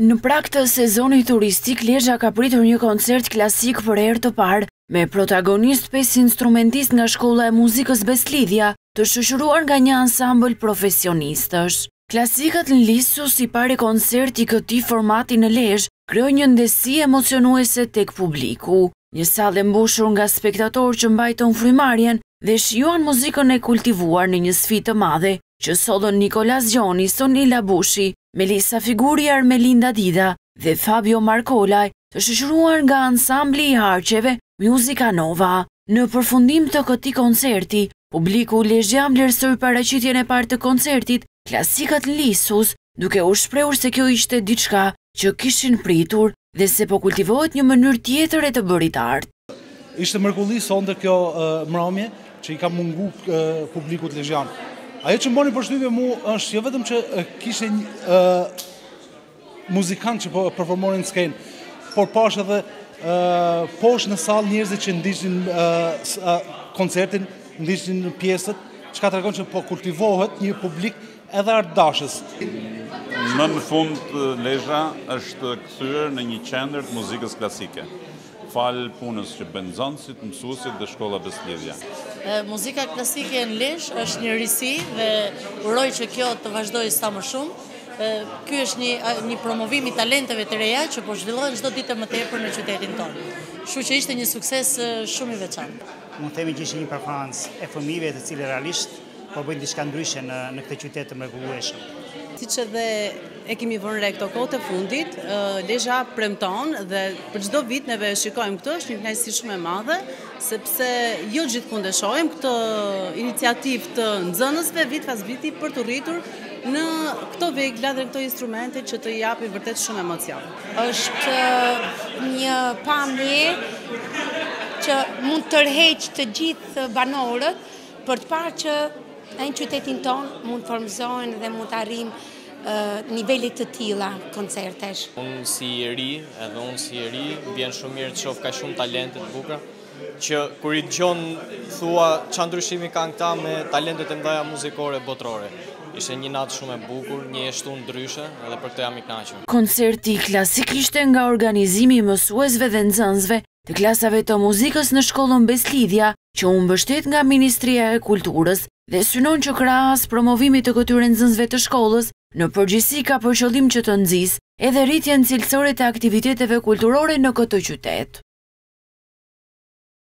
Në prag të sezonit turistik, Lezha ka pritur një koncert klasik për herë të parë, me protagonist pesë instrumentistë nga Shkolla e Muzikës Beslidhja, të shoqëruar nga një ansambël profesionistësh. Klasikët në Lissus, i pari koncert i këtij formati në Lezhë, krijoi një ndjesi emocionuese tek publiku. Një sallë e mbushur nga spektatorë që mbajtën frymarrjen dhe shijuan muzikën e kultivuar në një sfidë të madhe që sollën Nikolas Gjoni, Sonila Bushi, Melisa Figuri, Armelinda Dida dhe Fabio Markolaj, të shoqëruar nga Ansambli i Harqeve Musica Nova. Në përfundim të këtij koncerti, publiku lezhjan vlerësoi paraqitjen e parë të koncertit Klasikët në Lissus, duke u shprehur se kjo ishte diçka që kishin pritur dhe se po kultivohet një mënyrë tjetër e të bërit art. Ishte mrekulli sonte kjo mramje që i ka mungu publikut lezhjan. Ajo që m'bani përshtypje mu është jo vetëm që kishe muzikantë që po performonin në skenë, por pash edhe poshtë në sallë njerëzit që ndiqnin koncertin, ndiqnin pjesët, çka tregon që po kultivohet një publik Edhe artdashës. Më në fund Lezha është kthyer në një qendër të muzikës klasike, falë punës që bëjnë nxënësit, mësuesit dhe shkolla Beslidhja. Muzika klasike në Lezhë është një risi dhe uroj që kjo të vazhdojë sa më shumë. Ky është një një promovim i talenteve të reja që po zhvillohen çdo ditë më tepër në qytetin tonë. Kështu që ishte një sukses shumë i veçantë. Mund të themi që ishte një performancë e fëmijëve të cilët realisht Po bëjnë diçka ndryshe në në këtë qytet të mrekullueshëm. Siç edhe e kemi vënë re këto kohë të fundit, Lezha premton dhe për çdo vit neve e shikojmë këtë, është një kënaqësi shumë e madhe, sepse jo gjithkund e shohim këtë iniciativë të nxënësve vit pas viti për t'u rritur në këto vegla dhe këto instrumente që të japin vërtet shumë emocion. Është një pamje që mund të tërheqë të gjithë banorët Për të parë që në qytetin tonë mund të formëzohen dhe mund të arrijmë nivele të tilla koncertesh. Unë si i ri, edhe unë si i ri, m'vjen shumë mirë të shof kaq shumë talente t'bukra, që kur i dëgjon, thua, ça ndryshimi kanë këta me talentet e mdaja muzikore botërore. Ishte një natë shumë e bukur, një e shtunë ndryshe, edhe për këtë jam i knaqur. Koncerti klasik ishte nga organizimi i mësuesve dhe nxënësve, të klasave të muzikës në shkollën Beslidhja, që u mbështet nga Ministria e Kulturës dhe synon që krahas promovimit të këtyre nxënësve të shkollës, në përgjithësi ka për qëllim që të nxisë edhe rritjen cilësore të aktiviteteve kulturore në këtë qytet.